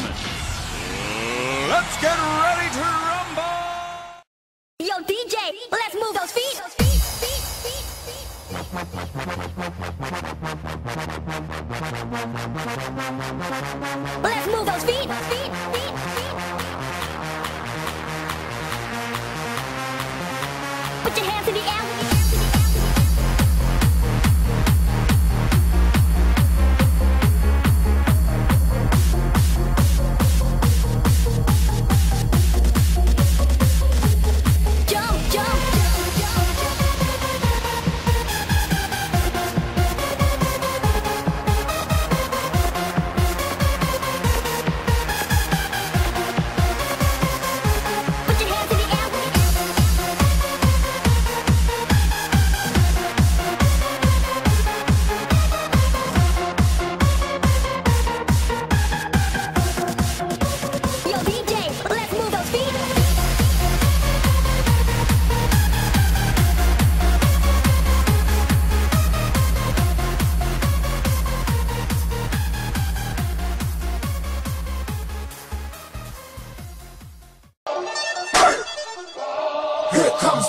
movement. Let's get ready to rumble! Yo, DJ, let's move those feet! Those feet, feet, feet, feet. Let's move those feet, feet, feet, feet. Put your hands in the air.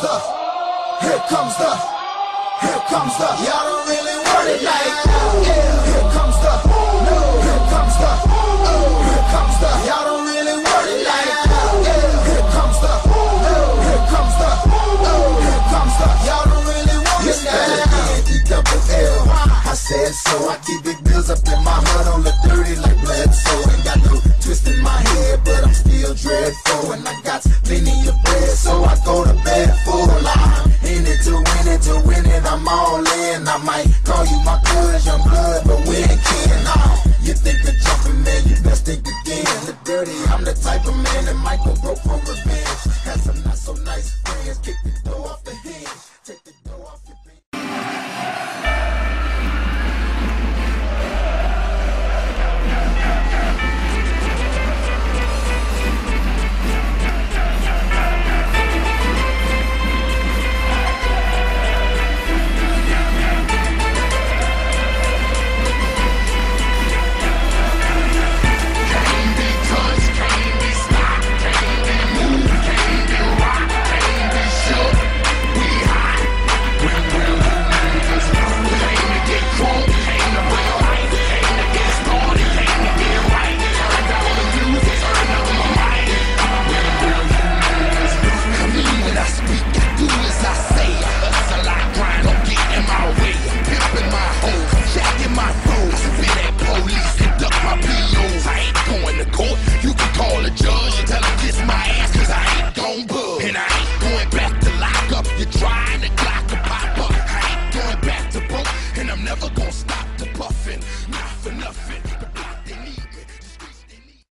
the, here comes the, here comes the. Y'all don't really want it like yeah. Here comes the, no. Here comes the, oh. Here comes the. Y'all don't really want it like yeah. Here comes the, no. Here comes the, oh. Here comes the. Y'all don't really want it like that. yeah. Double L. I said so. I keep big bills up in my heart on the dirty like blood. So ain't got no twist in my head, but I'm still dreadful, and I got plenty of bread, so I go to bed.